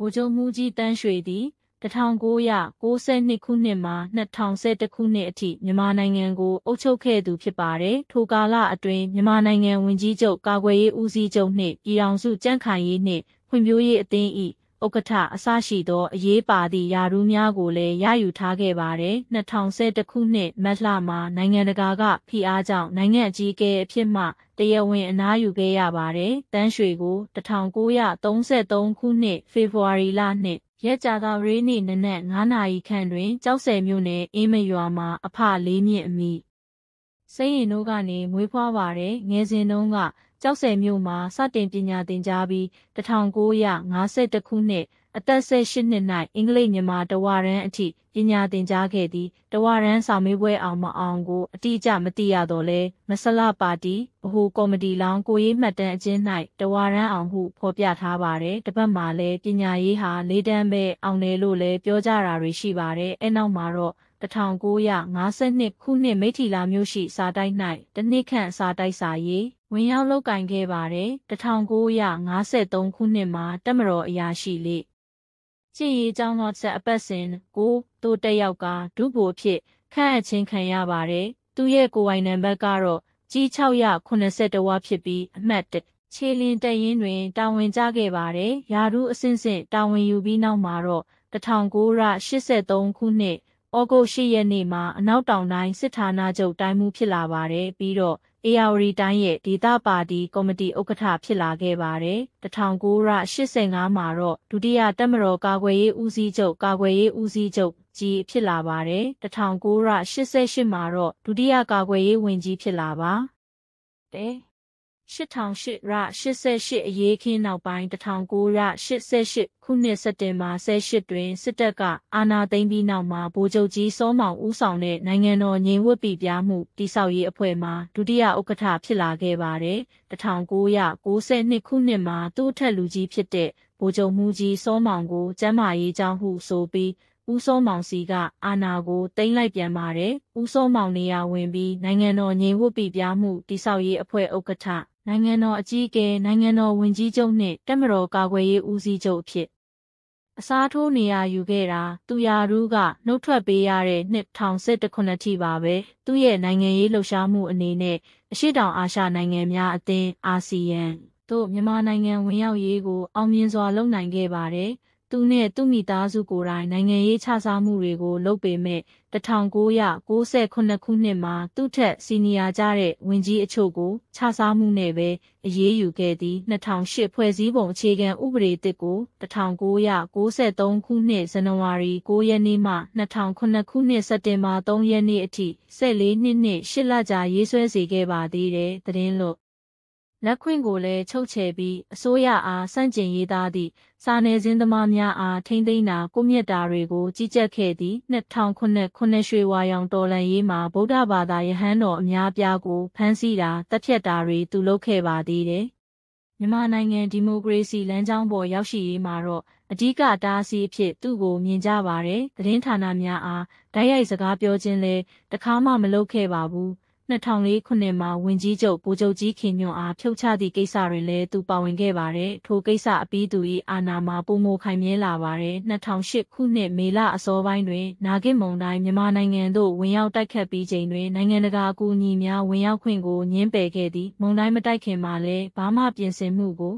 ဗိုလ်ချုပ်မှုကြီးတန်းရွှေသည်1992ခုနှစ်မှ2011ခုနှစ်အထိမြန်မာနိုင်ငံကိုအုပ်ချုပ်ခဲ့သူဖြစ်ပါတယ်။ထိုကာလအတွင်းမြန်မာနိုင်ငံဝန်ကြီးချုပ်ကာကွယ်ရေးဦးစီးချုပ်နှင့်ပြည်ထောင်စုကြံ့ခိုင်ရေးနှင့်ဖွံ့ဖြိုးရေးအသင်း၏ ဥက္ကဋ္ဌအစရှိသောအရေးပါသည့်ယာရုများကိုလည်းရယူထားခဲ့ပါတယ်။2011ခုနှစ်မတ်လမှာနိုင်ငံတကာကဖိအားကြောင့်နိုင်ငံအကြီးအကဲအဖြစ်မှတရားဝင်အနားယူခဲ့ရပါတယ်။တန်းရွှေကို1933ခုနှစ်ဖေဖော်ဝါရီလနှင့်ရက်ကြာသာရေးနေ့နနက်9နာရီခန့်တွင်ကြောက်ဆယ်မြို့နယ်အင်းမရွာမှာအဖလေးမြင့်အမိစိတ်ရင်တို့ကနေမွေးဖွားပါတယ်ငယ်စဉ်တုန်းက ကျောက်ဆယ်မြို့မှာစတင်ပညာသင်ကြားပြီး1952ခုနှစ်အသက်18နှစ်၌အင်္ဂလိပ်မြန်မာတဝရန်အထိပညာသင်ကြားခဲ့သည်တဝရန်စာမေးပွဲအောင်မအောင်ကိုအတိအကျမသိရတော့လဲမဆလပါတီဗဟိုကော်မတီလောင်းကိုရေးမှတ်တမ်းအကျဉ်း၌တဝရန်အောင်ဟုဖော်ပြထားပါတယ်တပတ်မှာလဲပညာရေးဟာလေးတန်းပဲအောင်တယ်လို့လဲပြောကြတာတွေရှိပါတယ်အဲနောက်မှာတော့1952ခုနှစ်မိထီလာမြို့ရှိစာတိုက်၌တနှစ်ခန့်စာတိုက်စာရေး ဝင်ရောက်လုပ်ကင်ခဲ့ပါတယ်1953ခုနှစ်မှာတက်မတော်အရာရှိလေကြည်ရီကျောင်းတော်ဆက်အပတ်စဉ်ကိုတို့တက်ရောက်ကဒုဗိုလ်ဖြစ်ခန့်အချင်းခံရပါတယ်သူရဲ့ကိုယ်ပိုင်နံပါတ်ကတော့ကြီး680ဝဖြစ်ပြီးအမှတ်1ခြေလင်းတရင်တွင်တာဝန်ကျခဲ့ပါတယ်ယာရုအဆင့်ဆင့်တာဝန်ယူပြီးနောက်မှာတော့1983ခုနှစ် ဩဂုတ်၈ရက်နေ့မှာအနောက်တောင်တိုင်းစစ်ဌာနချုပ်တိုင်းမှုဖြစ်လာပါတယ်ပြီးတော့အေယာဝတီတိုင်းရဲ့ဒေသပါတီကော်မတီဥက္ကဋ္ဌဖြစ်လာခဲ့ပါတယ်1985မှာတော့ဒုတိယတက်မတော်ကာကွယ်ရေးဦးစီးချုပ်ကာကွယ်ရေးဦးစီးချုပ်ကြီးဖြစ်လာပါတယ်1988မှာတော့ဒုတိယကာကွယ်ရေးဝန်ကြီးဖြစ်လာပါတယ် 8008ရ88အရေးခင်းနောက်ပိုင်း1988ခုနှစ်စက်တင်ဘာ18တွင်စစ်တပ်ကအာဏာသိမ်းပြီးနောက်မှာဗိုလ်ချုပ်ကြီးစောမောင်ဦးဆောင်တဲ့နိုင်ငံတော်ငြိမ်ဝှက်ပြပြမှုတိဆောက်ရေးအဖွဲ့မှဒုတိယဥက္ကဋ္ဌဖြစ်လာခဲ့ပါတယ်1992ခုနှစ်မှာသူ့ထက်လူကြီးဖြစ်တဲ့ဗိုလ်ချုပ်မှုကြီးစောမောင်ကိုကျမ်းမာရေးကြောင်းဟုဆိုပြီး ဦးစောမောင်စီကအာဏာကိုသိမ်းလိုက်ပြန်ပါတယ်။ဦးစောမောင်နေရာဝင်ပြီးနိုင်ငံတော်ငြိမ်ဝှက်ပြပြမှုတိဆောက်ရေးအဖွဲ့ဥက္ကဋ္ဌနိုင်ငံတော်အကြီးအကဲနိုင်ငံတော်ဝန်ကြီးချုပ်နှင့်တက်မတော်ကာကွယ်ရေးဦးစီးချုပ်ဖြစ်အစားထိုးနေရယူခဲ့တာသူရာရူးကနှုတ်ထွက်ပေးရတဲ့နှစ်1011ခုနှစ်ထိပါပဲသူရဲ့နိုင်ငံရေးလှုပ်ရှားမှုအနေနဲ့အရှိတောင်အာရှနိုင်ငံများအသင်းအာဆီယံတို့မြန်မာနိုင်ငံဝင်ရောက်ရေးကိုအောင်မြင်စွာလုပ်နိုင်ခဲ့ပါတယ် သူနဲ့သူ့မိသားစုကိုယ်တိုင်နိုင်ငံရေးခြစားမှုတွေကိုလုပ်ပေမဲ့1998ခုနှစ်မှာသူ့ထက်စီနီယာကြတဲ့ဝင်ကြီးအချို့ကိုခြစားမှုနဲ့ပဲအရေးယူခဲ့သည်2008ဖွဲ့စည်းပုံအခြေခံဥပဒေတစ်ကို1993ခုနှစ်ဇန်နဝါရီ9ရက်နေ့မှ2009ခုနှစ်စက်တင်ဘာ3ရက်နေ့အထိ14နှစ်နှင့်8လကြာရေးဆွဲစေခဲ့ပါသေးတယ်သတင်းလို့ လက်ခွင့်ကိုလည်းချုပ်ချယ်ပြီးအစိုးရအားစန့်ကျင်ရေးသားသည့်စာနယ်ဇင်းသမားများအားထိမ့်သိမ်းတာကိုမြတ်တာတွေကိုကြီးကြပ်ခဲ့သည့်2009ခုနှစ်ရွှေဝါရောင်တော်လန်ရေးမှာဗုဒ္ဓဘာသာယဟန်တော်အများပြားကိုဖမ်းဆီးတာတပ်ဖြတ်တာတွေသူလုပ်ခဲ့ပါသေးတယ်။မြန်မာနိုင်ငံဒီမိုကရေစီလမ်းကြောင်းပေါ်ရောက်ရှိရေးမှာတော့အဓိကတားဆီးအဖြစ်သူ့ကိုမြင်ကြပါတယ်။သတင်းဌာနများအားဓာတ်ရိုက်စကားပြောခြင်းလဲတခါမှမလုပ်ခဲ့ပါဘူး။ 2004ခုနှစ်မှာဝင်ကြီးချုပ်ဗိုလ်ချုပ်ကြီးခင်ညွန့်အားဖြုတ်ချသည့်ကိစ္စတွင်လည်းသူပါဝင်ခဲ့ပါတယ်။ထိုကိစ္စအပြီးသူ၏အာဏာမှာပုံမခိုင်မြဲလာပါတယ်။2008ခုနှစ်မေလအစောပိုင်းတွင်နာဂစ်မုံတိုင်းမြန်မာနိုင်ငံသို့ဝင်ရောက်တိုက်ခတ်ပြီးချိန်တွင်နိုင်ငံတကာအကူအညီများဝင်ရောက်ခွင့်ကိုညှင်းပယ်ခဲ့သည်။မုံတိုင်းမတိုက်ခင်မှာလည်းဘာမှပြင်ဆင်မှုကို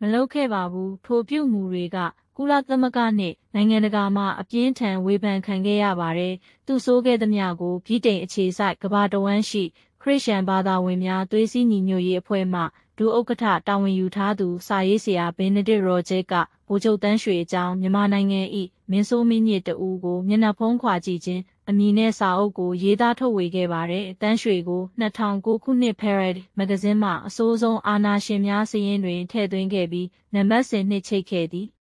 မလုပ်ခဲ့ပါဘူး။ထိုပြုမှုတွေကကုလသမဂ္ဂနှင့်နိုင်ငံတကာမှအပြင်းထန်ဝေဖန်ခံခဲ့ရပါတယ်။သူဆိုးခဲ့သမျှကိုဗြိတိန်အခြေစိုက်ကဘာတဝမ်းရှိခရစ်ယာန်ဘာသာဝင်များသွေးစည်းညီညွတ်ရေးအဖွဲ့မှဒုဥက္ကဋ္ဌတာဝန်ယူထားသူစာရေးဆရာဘင်နဒစ်ရောဂျက်ကဗိုလ်ချုပ်တန်းရွှေအကြောင်းမြန်မာနိုင်ငံ၏မင်းဆိုးမင်းမြစ်တဦးကိုမျက်နှာဖုံးခွာကြည့်ခြင်း အမည်နဲ့စာအုပ်ကိုရေးသားထုတ်ဝေခဲ့ပါတယ်။တန်းရွှေကို2009ခုနှစ် Parade မဂဇင်းမှအစိုးဆုံးအာနာရှင်များစည်းရင်းတွင်ထည့်သွင်းခဲ့ပြီးနံပါတ်10နှစ်ချိတ်ခဲ့သည်။